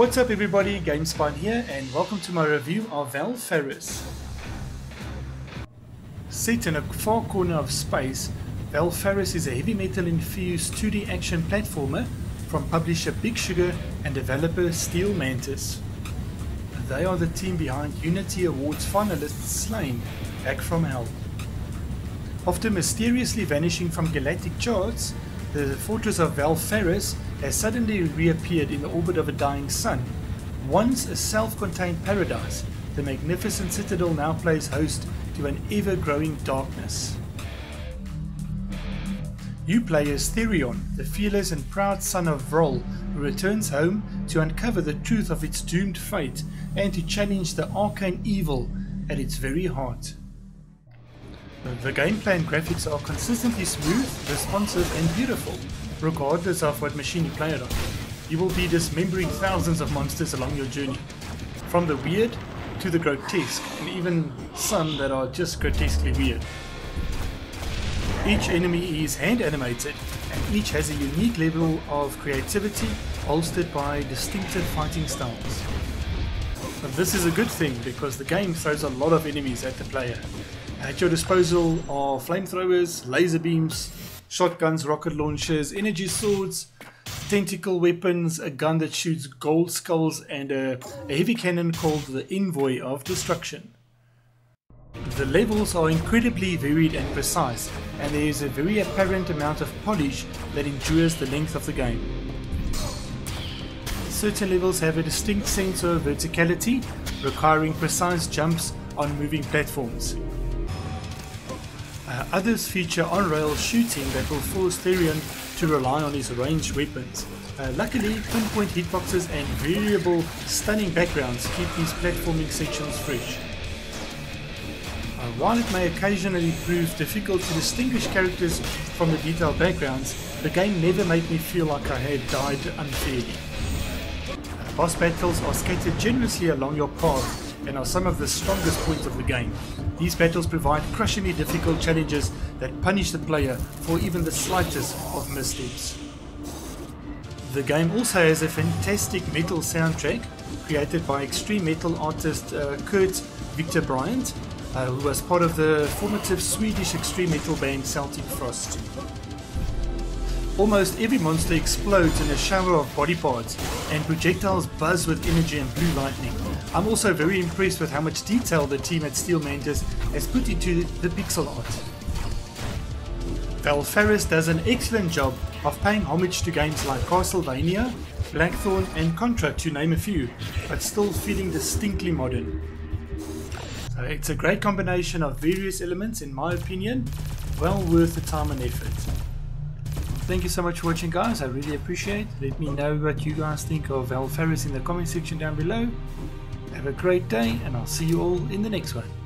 What's up everybody, GameSpine here and welcome to my review of Valfaris. Set in a far corner of space, Valfaris is a heavy metal infused 2D action platformer from publisher Big Sugar and developer Steel Mantis. They are the team behind Unity Awards finalist Slain, Back from Hell. After mysteriously vanishing from galactic charts, the fortress of Valfaris has suddenly reappeared in the orbit of a dying sun. Once a self-contained paradise, the magnificent citadel now plays host to an ever-growing darkness. You play as Therion, the fearless and proud son of Vroll, who returns home to uncover the truth of its doomed fate and to challenge the arcane evil at its very heart. The gameplay and graphics are consistently smooth, responsive and beautiful, regardless of what machine you play it on. You will be dismembering thousands of monsters along your journey, from the weird to the grotesque, and even some that are just grotesquely weird. Each enemy is hand animated, and each has a unique level of creativity bolstered by distinctive fighting styles. This is a good thing because the game throws a lot of enemies at the player, at your disposal are flamethrowers, laser beams, shotguns, rocket launchers, energy swords, tentacle weapons, a gun that shoots gold skulls, and a, a heavy cannon called the Envoy of Destruction. The levels are incredibly varied and precise, and there is a very apparent amount of polish that endures the length of the game. Certain levels have a distinct sense of verticality, requiring precise jumps on moving platforms. Uh, others feature on-rail shooting that will force Therion to rely on his ranged weapons. Uh, luckily, pinpoint hitboxes and variable stunning backgrounds keep these platforming sections fresh. Uh, while it may occasionally prove difficult to distinguish characters from the detailed backgrounds, the game never made me feel like I had died unfairly. Uh, boss battles are scattered generously along your path and are some of the strongest points of the game. These battles provide crushingly difficult challenges that punish the player for even the slightest of missteps. The game also has a fantastic metal soundtrack created by extreme metal artist uh, Curt Victor Bryant, uh, who was part of the formative Swedish extreme metal band Celtic Frost. Almost every monster explodes in a shower of body parts, and projectiles buzz with energy and blue lightning. I'm also very impressed with how much detail the team at Steel Mantis has put into the pixel art. Valfaris does an excellent job of paying homage to games like Castlevania, Blackthorne and Contra to name a few, but still feeling distinctly modern. So it's a great combination of various elements in my opinion, well worth the time and effort. Thank you so much for watching guys, I really appreciate it. Let me know what you guys think of Valfaris in the comment section down below. Have a great day and I'll see you all in the next one.